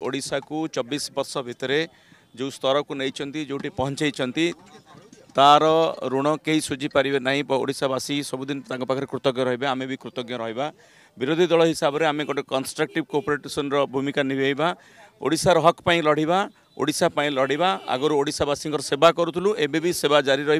ଓଡ଼ିଶାକୁ ଚବିଶ ବର୍ଷ ଭିତରେ ଯେଉଁ ସ୍ତରକୁ ନେଇଛନ୍ତି ଯେଉଁଠି ପହଞ୍ଚାଇଛନ୍ତି ତାର ଋଣ କେହି ଶୁଝିପାରିବେ ନାହିଁ ଓଡ଼ିଶାବାସୀ ସବୁଦିନ ତାଙ୍କ ପାଖରେ କୃତଜ୍ଞ ରହିବେ ଆମେ ବି କୃତଜ୍ଞ ରହିବା ବିରୋଧୀ ଦଳ ହିସାବରେ ଆମେ ଗୋଟେ କନଷ୍ଟ୍ରକ୍ଟିଭ୍ କୋପରେସନ୍ର ଭୂମିକା ନିଭାଇବା ଓଡ଼ିଶାର ହକ୍ ପାଇଁ ଲଢ଼ିବା ଓଡ଼ିଶା ପାଇଁ ଲଢ଼ିବା ଆଗରୁ ଓଡ଼ିଶାବାସୀଙ୍କର ସେବା କରୁଥିଲୁ ଏବେ ବି ସେବା ଜାରି ରହିବ